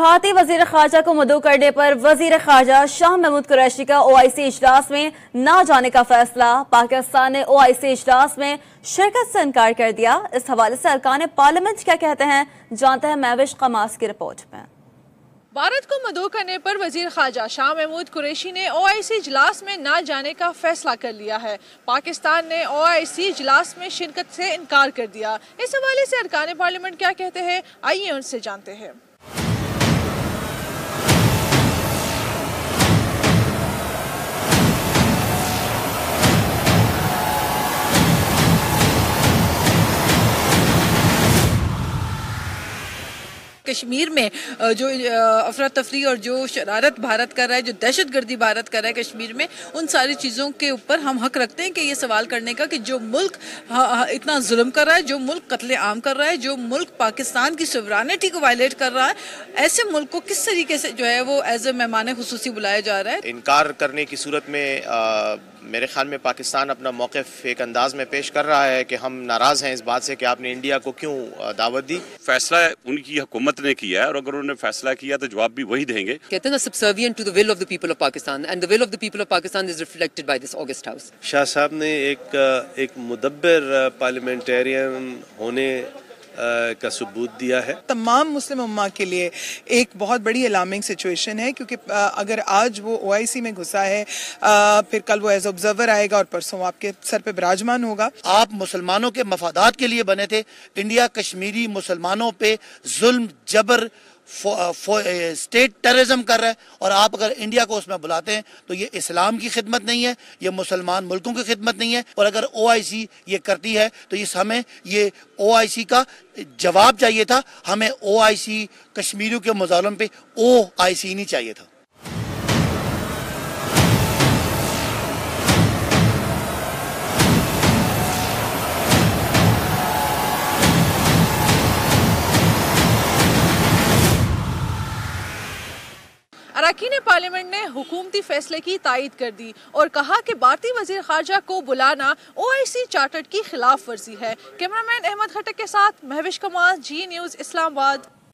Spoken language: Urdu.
بھارتی وزیر خارجہ کو مدعو کرنے پر وزیر خارجہ شاہ محمود قریشی کا او آئی سی اجلاس میں نہ جانے کا فیصلہ۔ پاکستان نے او آئی سی اجلاس میں شرکت سے انکار کر دیا۔ اس حوالے سے ارکان پارلیمنٹ کیا کہتے ہیں، جانتے ہیں میوش قماس کی رپورٹ میں۔ بھارت کو مدعو کرنے پر وزیر خارجہ شاہ محمود قریشی نے او آئی سی اجلاس میں نہ جانے کا فیصلہ کر لیا ہے۔ پاکستان نے او آئی سی اجلاس میں شرکت سے انکار کر دیا۔ اس حوالے سے ارکان پارلیمنٹ کیا کہتے ہیں، آئیے ان سے جانتے ہیں۔ کشمیر میں جو افراتفری اور جو شرارت بھارت کر رہا ہے جو دہشت گردی بھارت کر رہا ہے کشمیر میں ان ساری چیزوں کے اوپر ہم حق رکھتے ہیں کہ یہ سوال کرنے کا کہ جو ملک اتنا ظلم کر رہا ہے جو ملک قتل عام کر رہا ہے جو ملک پاکستان کی سورانٹی کو وائلیٹ کر رہا ہے ایسے ملک کو کس طریقے سے جو ہے وہ ایز اے مہمان خصوصی بلایا جا رہا ہے؟ انکار کرنے کی صورت میں میرے خیال میں پاکستان اپنا موقف ایک انداز میں پیش کر رہا ہے کہ ہم ناراض ہیں اس بات سے کہ آپ نے انڈیا کو کیوں دعوت دی؟ فیصلہ ان کی حکومت نے کیا ہے اور اگر انہوں نے فیصلہ کیا تو جواب بھی وہی دیں گے۔ کہتے ہیں subservient to the will of the people of Pakistan and the will of the people of Pakistan is reflected by this August House. Shah صاحب نے ایک ایک مدبر پارلیمنٹیرین ہونے کا ثبوت دیا ہے۔ تمام مسلم امہ کے لیے ایک بہت بڑی الارمنگ سچویشن ہے کیونکہ اگر آج وہ او آئی سی میں گھسا ہے پھر کل وہ ایز آبزرور آئے گا اور پرسوں آپ کے سر پہ براجمان ہوگا۔ آپ مسلمانوں کے مفادات کے لیے بنے تھے۔ انڈیا کشمیری مسلمانوں پہ ظلم جبر اسٹیٹ ٹیررزم کر رہا ہے اور آپ اگر انڈیا کو اس میں بلاتے ہیں تو یہ اسلام کی خدمت نہیں ہے، یہ مسلمان ملکوں کی خدمت نہیں ہے اور اگر او آئی سی یہ کرتی ہے تو اس ہمیں یہ او آئی سی کا جواب چاہیے تھا، ہمیں او آئی سی کشمیریوں کے مظالم پہ او آئی سی نہیں چاہیے تھا۔ اراکین پارلیمنٹ نے حکومتی فیصلے کی تائید کر دی اور کہا کہ بھارتی وزیر خارجہ کو بلانا او آئی سی چارٹر کی خلاف ورزی ہے۔ کیمرامین احمد خٹک کے ساتھ مہوش کمال جی نیوز اسلام آباد۔